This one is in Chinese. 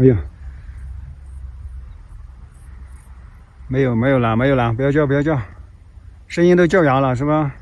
没有，没有，没有了，没有了，不要叫，不要叫，声音都叫哑了，是吧？